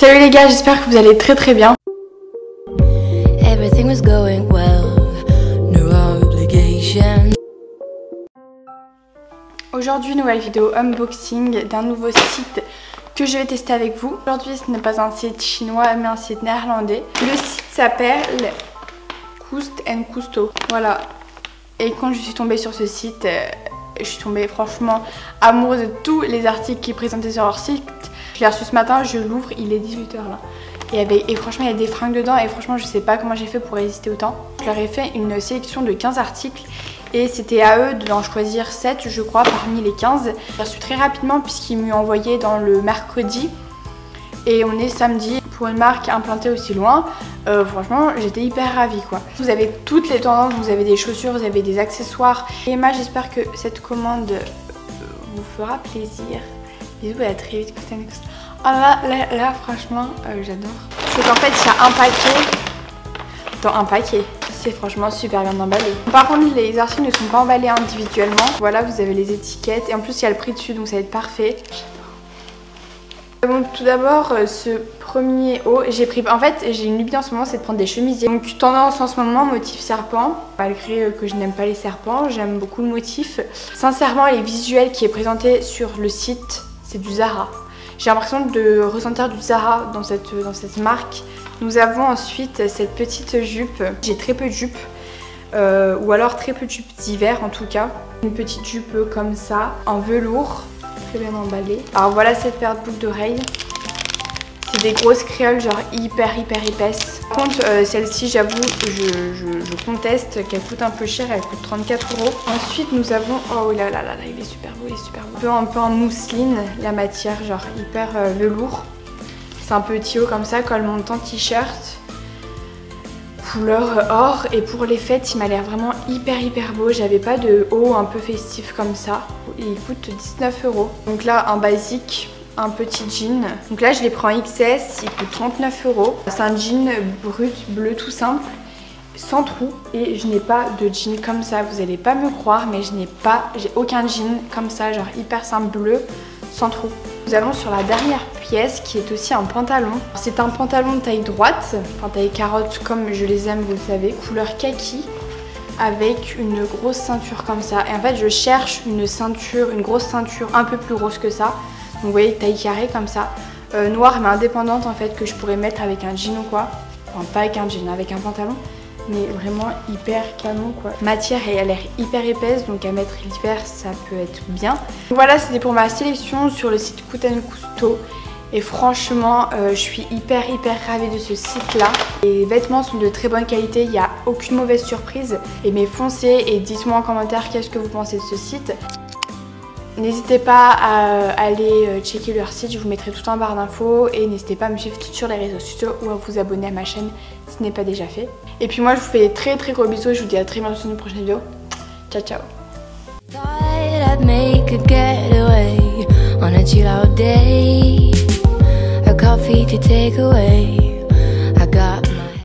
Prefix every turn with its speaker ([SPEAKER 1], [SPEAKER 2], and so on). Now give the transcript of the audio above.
[SPEAKER 1] Salut les gars, j'espère que vous allez très très bien.
[SPEAKER 2] Everything was going well, no obligation.
[SPEAKER 1] Aujourd'hui, nouvelle vidéo unboxing d'un nouveau site que je vais tester avec vous. Aujourd'hui, ce n'est pas un site chinois mais un site néerlandais. Le site s'appelle Kust Cousteau. Voilà. Et quand je suis tombée sur ce site, euh, je suis tombée franchement amoureuse de tous les articles qui présentaient sur leur site. Je l'ai reçu ce matin, je l'ouvre, il est 18h là. Et, et, franchement, il y a des fringues dedans et franchement, je sais pas comment j'ai fait pour résister autant. Je leur ai fait une sélection de 15 articles et c'était à eux d'en choisir 7, je crois, parmi les 15. J'ai reçu très rapidement puisqu'ils m'ont envoyé dans le mercredi et on est samedi pour une marque implantée aussi loin. Euh, franchement, j'étais hyper ravie quoi. Vous avez toutes les tendances, vous avez des chaussures, vous avez des accessoires. Et moi, j'espère que cette commande vous fera plaisir. Bisous, à très vite. Oh là, là, là franchement, euh, j'adore. C'est qu'en fait, il y a un paquet dans un paquet. C'est franchement super bien emballé. Par contre, les articles ne sont pas emballés individuellement. Voilà, vous avez les étiquettes. Et en plus, il y a le prix dessus, donc ça va être parfait. Bon, tout d'abord, euh, ce premier haut, j'ai pris... En fait, j'ai une lubie en ce moment, c'est de prendre des chemisiers. Donc, tendance en ce moment, motif serpent. Malgré euh, que je n'aime pas les serpents, j'aime beaucoup le motif. Sincèrement, les visuels qui est présenté sur le site, c'est du Zara. J'ai l'impression de ressentir du Zara dans cette, marque. Nous avons ensuite cette petite jupe. J'ai très peu de jupes. Euh, ou alors très peu de jupes d'hiver en tout cas. Une petite jupe comme ça, en velours, très bien emballée. Alors voilà cette paire de boucles d'oreilles. C'est des grosses créoles genre hyper hyper épaisses. Par contre, euh, celle-ci, j'avoue, je, conteste qu'elle coûte un peu cher, elle coûte 34 euros. Ensuite, nous avons... Oh là là là là, il est super beau, il est super beau. Un peu, en mousseline, la matière, genre hyper euh, velours. C'est un petit haut comme ça, col montant t-shirt. Couleur or. Et pour les fêtes, il m'a l'air vraiment hyper hyper beau. J'avais pas de haut un peu festif comme ça. Il coûte 19 euros. Donc là, un basique un petit jean. Donc là, je pris en XS, il coûte 39 euros. C'est un jean brut, bleu tout simple, sans trou. Et je n'ai pas de jean comme ça, vous allez pas me croire, mais je n'ai pas, j'ai aucun jean comme ça, genre hyper simple bleu, sans trou. Nous allons sur la dernière pièce qui est aussi un pantalon. C'est un pantalon de taille droite, enfin taille carotte comme je les aime, vous le savez, couleur kaki avec une grosse ceinture comme ça. Et en fait, je cherche une ceinture, une grosse ceinture un peu plus grosse que ça vous voyez, taille carrée comme ça. Euh, noire mais indépendante en fait que je pourrais mettre avec un jean ou quoi. Enfin pas avec un jean, avec un pantalon. Mais vraiment hyper canon quoi. Matière et elle a l'air hyper épaisse donc à mettre l'hiver ça peut être bien. Voilà c'était pour ma sélection sur le site Kouten Cousteau. Et franchement, euh, je suis hyper hyper ravie de ce site là. Les vêtements sont de très bonne qualité, il n'y a aucune mauvaise surprise. Et mais foncez et dites-moi en commentaire qu'est-ce que vous pensez de ce site. N'hésitez pas à aller euh, checker leur site, je vous mettrai tout en barre d'infos. Et n'hésitez pas à me suivre sur les réseaux sociaux ou à vous abonner à ma chaîne si ce n'est pas déjà fait. Et puis moi je vous fais très très gros bisous. Et je vous dis à très bientôt dans une prochaine vidéo. Ciao ciao